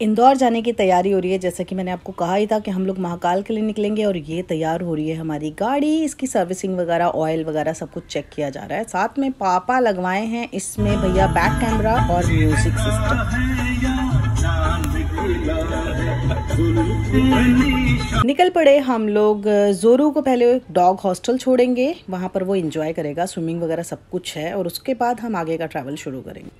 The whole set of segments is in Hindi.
इंदौर जाने की तैयारी हो रही है जैसा कि मैंने आपको कहा ही था कि हम लोग महाकाल के लिए निकलेंगे और ये तैयार हो रही है हमारी गाड़ी इसकी सर्विसिंग वगैरह ऑयल वगैरह सब कुछ चेक किया जा रहा है। साथ में पापा लगवाए हैं इसमें भैया बैक कैमरा और म्यूज़िक सिस्टम निकल पड़े हम लोग, जोरू को पहले डॉग हॉस्टल छोड़ेंगे, वहाँ पर वो इंजॉय करेगा स्विमिंग वगैरह सब कुछ है, और उसके बाद हम आगे का ट्रैवल शुरू करेंगे।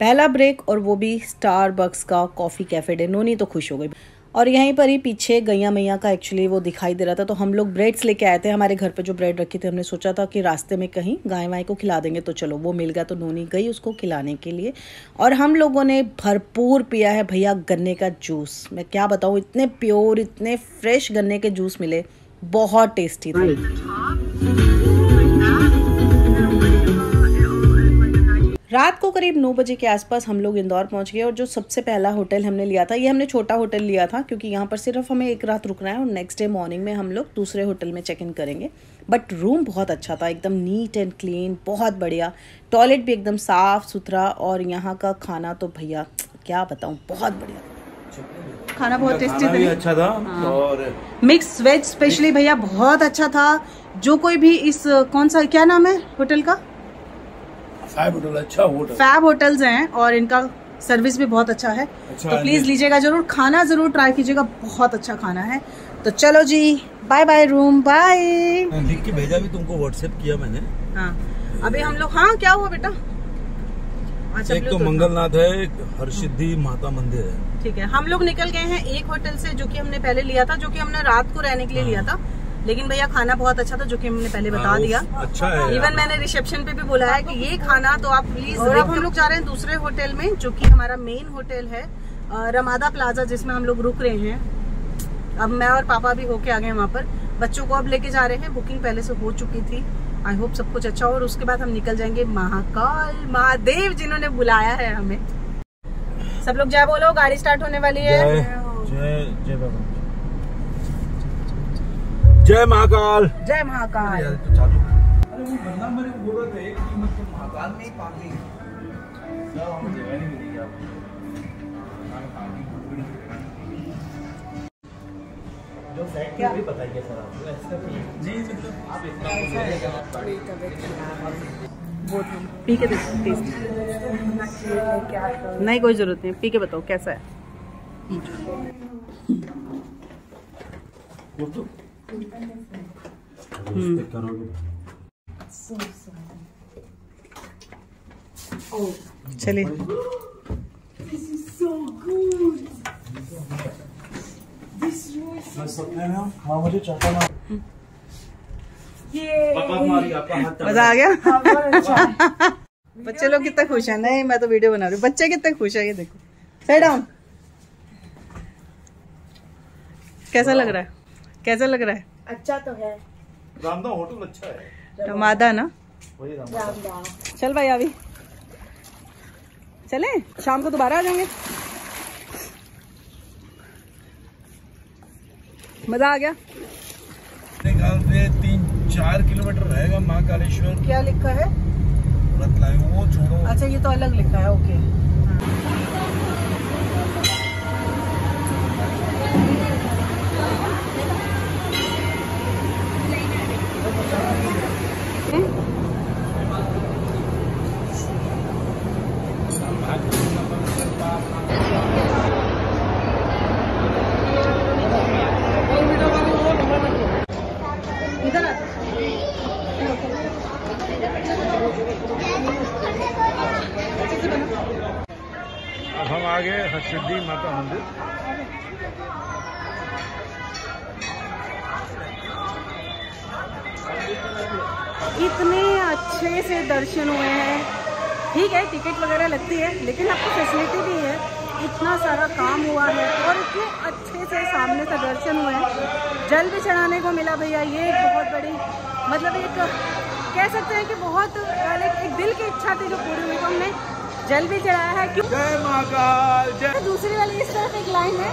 पहला ब्रेक और वो भी स्टार का कॉफ़ी कैफ़े डे नोनी तो खुश हो गई और यहीं पर ही पीछे गैया मैया का एक्चुअली वो दिखाई दे रहा था। तो हम लोग ब्रेड्स लेके आए थे, हमारे घर पे जो ब्रेड रखी थी, हमने सोचा था कि रास्ते में कहीं गाय वाय को खिला देंगे तो चलो, वो मिल गया तो नोनी गई उसको खिलाने के लिए। और हम लोगों ने भरपूर पिया है भैया गन्ने का जूस मैं क्या बताऊँ, इतने प्योर इतने फ्रेश गन्ने के जूस मिले, बहुत टेस्टी थे। रात को करीब नौ बजे के आसपास हम लोग इंदौर पहुँच गए और जो सबसे पहला होटल हमने लिया था ये हमने छोटा होटल लिया था क्योंकि यहाँ पर सिर्फ़ हमें एक रात रुकना है और नेक्स्ट डे मॉर्निंग में हम लोग दूसरे होटल में चेक इन करेंगे। बट रूम बहुत अच्छा था एकदम नीट एंड क्लीन बहुत बढ़िया। टॉयलेट भी एकदम साफ़ सुथरा और यहाँ का खाना तो भैया क्या बताऊँ बहुत बढ़िया। खाना बहुत टेस्टी था। अच्छा था हाँ। और मिक्स वेज स्पेशली भैया बहुत अच्छा था। जो कोई भी इस कौन सा क्या नाम है होटल का? फैब होटल अच्छा होटल। फैब होटल्स हैं और इनका सर्विस भी बहुत अच्छा है। अच्छा तो प्लीज़ लीजिएगा ज़रूर खाना ज़रूर ट्राई कीजिएगा बहुत अच्छा खाना है। तो चलो जी बाय बाय रूम बाय लिख के भेजा भी तुमको व्हाट्सएप किया मैंने। हाँ अभी हम लोग हाँ क्या हुआ बेटा? अच्छा एक तो मंगलनाथ है एक हरसिद्धि माता मंदिर है। ठीक है हम लोग निकल गए हैं एक होटल से जो कि हमने पहले लिया था जो कि हमने रात को रहने के लिए लिया था। लेकिन भैया खाना बहुत अच्छा था जो कि हमने पहले बता हाँ, दिया। अच्छा है इवन मैंने रिसेप्शन पे भी बोला है कि ये खाना तो आप प्लीज़ अब हम लोग जा रहे हैं दूसरे होटल में जो कि हमारा मेन होटल है रमादा प्लाजा जिसमें हम लोग रुक रहे हैं। अब मैं और पापा भी होके आ गए वहाँ पर। बच्चों को अब लेके जा रहे हैं। बुकिंग पहले से हो चुकी थी। आई होप सब कुछ अच्छा और उसके बाद हम निकल जाएँगे महाकाल महादेव जिन्होंने बुलाया है हमें। सब लोग जय बोलो गाड़ी स्टार्ट होने वाली है। जय जय बाबा। जय महाकाल। जय महाकाल। तो अरे वो बंदा मेरे बोल रहे थे कि मतलब महाकाल में ही पार्किंग हमें जगह नहीं मिलेगी आपको जो फैक्ट है भी बताइए सर आपको। नहीं। मतलब आप इतना पी के देखो टेस्ट नहीं कोई ज़रूरत नहीं। पी के बताओ कैसा है? चलिए। मज़ा आ गया? बच्चे लोग कितना खुश है। नहीं, मैं तो वीडियो बना रही बच्चे कितने खुश है, ये देखो। डाउन कैसा लग रहा है? कैसा लग रहा है? अच्छा तो है। रामदा होटल अच्छा है। रमादा ना? वही रामदा। चल भाई अभी। चले? शाम को दोबारा आ जाएँगे? मज़ा आ गया? से तीन चार किलोमीटर रहेगा महाकालेश्वर। क्या लिखा है? वो छोड़ो। अच्छा ये तो अलग लिखा है ओके। सिद्धि माता मंदिर। इतने अच्छे से दर्शन हुए हैं। ठीक है, टिकट वगैरह लगती है, लेकिन आपको फैसिलिटी भी है। इतना सारा काम हुआ है और इतने अच्छे से सामने से दर्शन हुए हैं। जल भी चढ़ाने को मिला भैया, ये एक बहुत बड़ी मतलब एक कह सकते हैं कि बहुत एक दिल की इच्छा थी जो पूरी हुई तो हमने जल भी चढ़ाया है क्यों? जय महाकाल जय दूसरी वाली इस तरफ़ एक लाइन है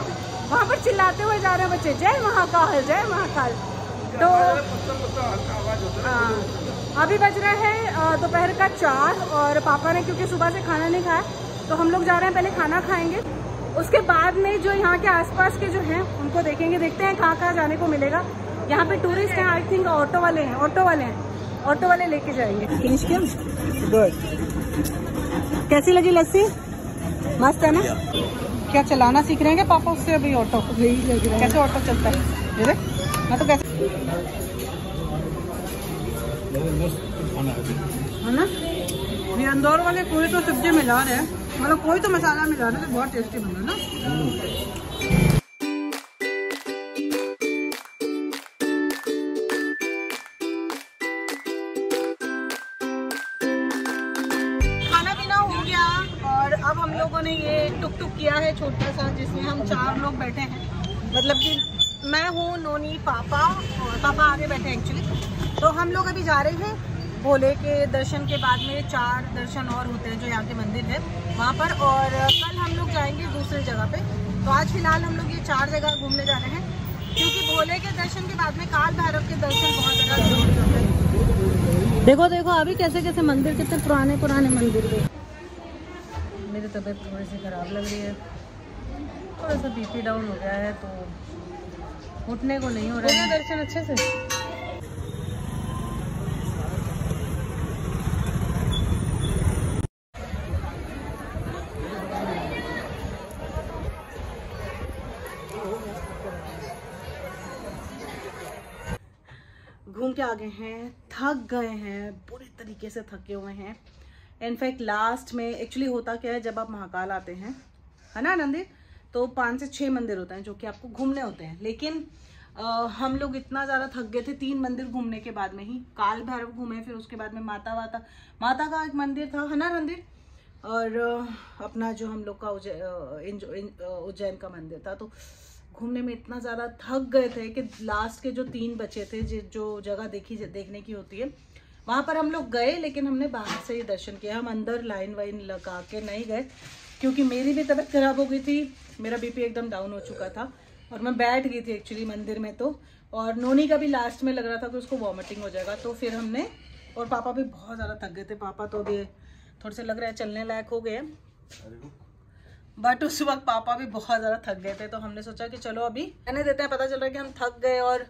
वहाँ पर चिल्लाते हुए जा रहे हैं बच्चे जय महाकाल जय महाकाल। तो हाँ, अभी बज रहा है दोपहर का चार और पापा ने क्योंकि सुबह से खाना नहीं खाया तो हम लोग जा रहे हैं पहले खाना खाएँगे। उसके बाद में जो यहाँ के आसपास के जो हैं उनको देखेंगे देखते हैं कहाँ कहाँ जाने को मिलेगा। यहाँ पे टूरिस्ट हैं आई थिंक ऑटो वाले हैं ऑटो वाले हैं ऑटो वाले लेके जाएँगे। कैसी लगी लस्सी? मस्त है ना? क्या चलाना सीख रहे हैं क्या पापा उससे अभी ऑटो? कैसे ऑटो चलता है? ये देख मैं तो कैसे है ना? ये इंदौर वाले कोई तो सब्ज़ी मिला रहे हैं। मतलब कोई तो मसाला मिला रहे हैं तो बहुत टेस्टी बना रहा है ना? और हम लोगों ने ये टुक टुक किया है छोटा सा जिसमें हम चार लोग बैठे हैं। मतलब कि मैं हूँ, नोनी, पापा और पापा आगे बैठे हैं एक्चुअली तो हम लोग अभी जा रहे हैं भोले के दर्शन के बाद में चार दर्शन और होते हैं जो यहाँ के मंदिर है वहाँ पर। और कल हम लोग जाएँगे दूसरी जगह पे। तो आज फ़िलहाल हम लोग ये चार जगह घूमने जा रहे हैं, क्योंकि भोले के दर्शन के बाद में काल भैरव के दर्शन बहुत ज़्यादा ज़रूरी होते हैं। देखो देखो, अभी कैसे कैसे मंदिर, कितने पुराने पुराने मंदिर थे मेरी तबीयत थोड़ी सी ख़राब लग रही है। थोड़ा सा बीपी डाउन हो गया है तो उठने को नहीं हो रहा है। दर्शन अच्छे से। घूम के आ गए हैं, थक गए हैं पूरी तरीके से थके हुए हैं। इनफैक्ट लास्ट में एक्चुअली होता क्या है जब आप महाकाल आते हैं है ना मंदिर तो पाँच से छः मंदिर होते हैं जो कि आपको घूमने होते हैं। लेकिन आ, हम लोग इतना ज़्यादा थक गए थे तीन मंदिर घूमने के बाद में ही। काल भैरव घूमे फिर उसके बाद में माता वाता। माता का एक मंदिर था है ना मंदिर और अपना जो हम लोग का उज्जैन उज्जैन का मंदिर था। तो घूमने में इतना ज़्यादा थक गए थे कि लास्ट के जो तीन बचे थे जो जगह देखी देखने की होती है वहाँ पर हम लोग गए, लेकिन हमने बाहर से ही दर्शन किया। हम अंदर लाइन वाइन लगा के नहीं गए, क्योंकि मेरी भी तबीयत खराब हो गई थी। मेरा बीपी एकदम डाउन हो चुका था और मैं बैठ गई थी एक्चुअली मंदिर में तो। और नोनी का भी लास्ट में लग रहा था कि उसको वॉमिटिंग हो जाएगा तो फिर हमने, और पापा भी बहुत ज़्यादा थक गए थे। पापा तो अभी थोड़े से लग रहा है चलने लायक हो गए। बट उस वक्त पापा भी बहुत ज़्यादा थक गए थे तो हमने सोचा कि चलो अभी, रहने देते हैं, पता चल रहा है कि हम थक गए और